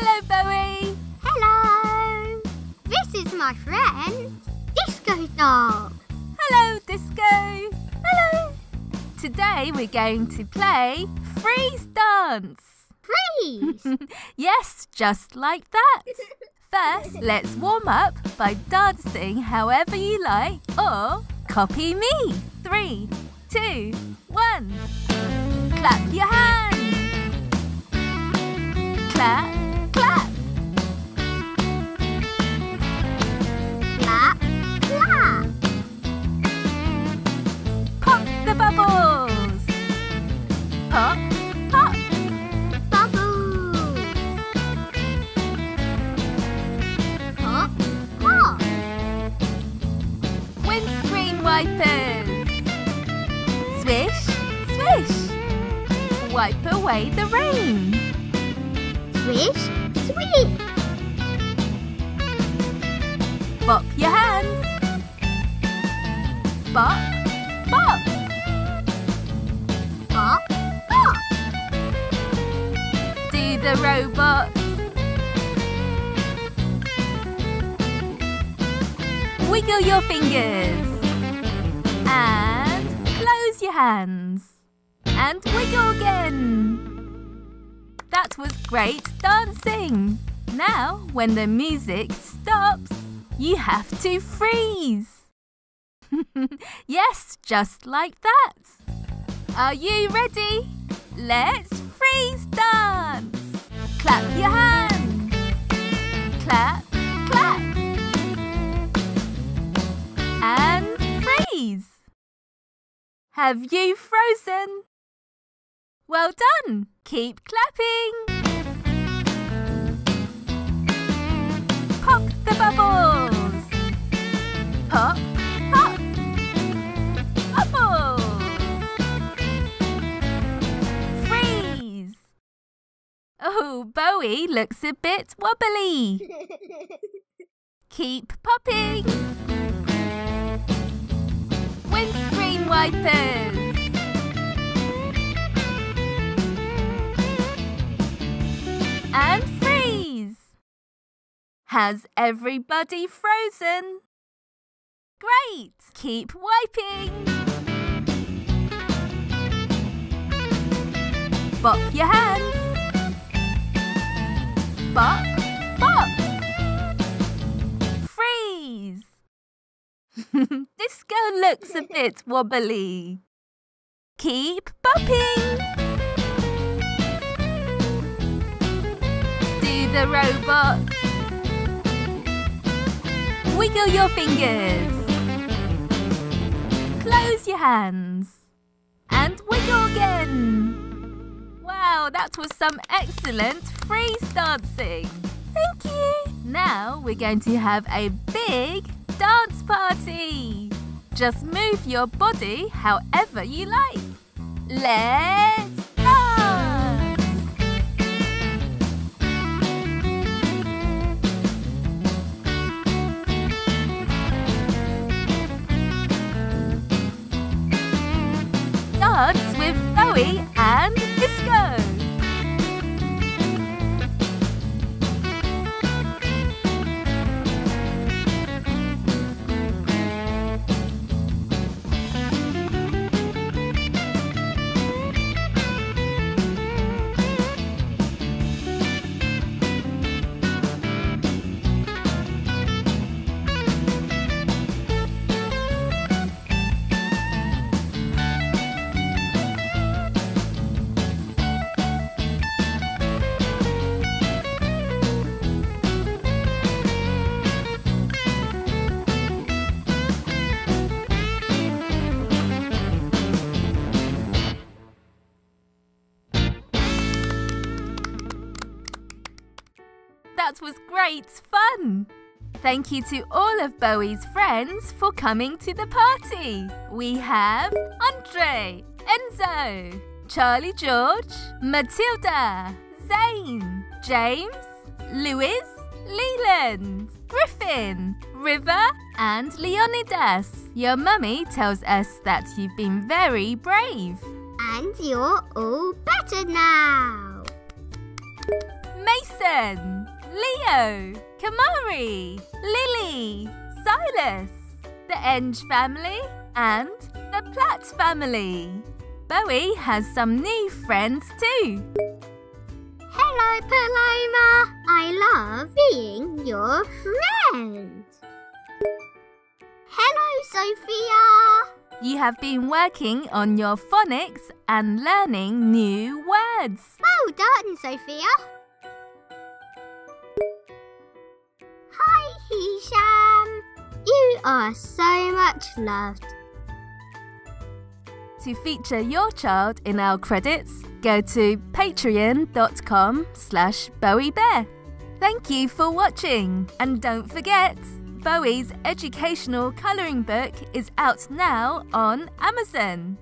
Hello, Boey. Hello. This is my friend, Disco Dog. Hello, Disco. Hello. Today we're going to play freeze dance. Freeze. yes, just like that. First, let's warm up by dancing however you like or copy me. Three, two, one. Clap your hands. Clap, Wipe away the rain. Swish, swish. Bop your hands. Bop, bop. Pop, pop. Do the robot. Wiggle your fingers. And close your hands. And wiggle again. That was great dancing. Now, when the music stops, you have to freeze. yes, just like that. Are you ready? Let's freeze dance. Clap your hands. Clap, clap. And freeze. Have you frozen? Well done. Keep clapping. Pop the bubbles. Pop, pop. Bubbles. Freeze. Oh, Boey looks a bit wobbly. Keep popping. Windscreen wipers. And freeze. Has everybody frozen? Great! Keep wiping. Bop your hands. Bop, bop. Freeze. this girl looks a bit wobbly. Keep bopping. The robots. Wiggle your fingers. Close your hands. And wiggle again. Wow, that was some excellent freeze dancing. Thank you. Now we're going to have a big dance party. Just move your body however you like. Let's That was great fun! Thank you to all of Boey's friends for coming to the party. We have Andre, Enzo, Charlie George, Matilda, Zane, James, Lewis, Leland, Griffin, River, and Leonidas. Your mummy tells us that you've been very brave. And you're all better now. Mason, Leo, Kamari, Lily, Silas, the Enge family, and the Platt family. Boey has some new friends too. Hello, Paloma. I love being your friend. Hello, Sophia. You have been working on your phonics and learning new words. Well done, Sophia. Hi, Hisham. You are so much loved. To feature your child in our credits, go to patreon.com slash boeybear. Thank you for watching and don't forget, Boey's educational colouring book is out now on Amazon.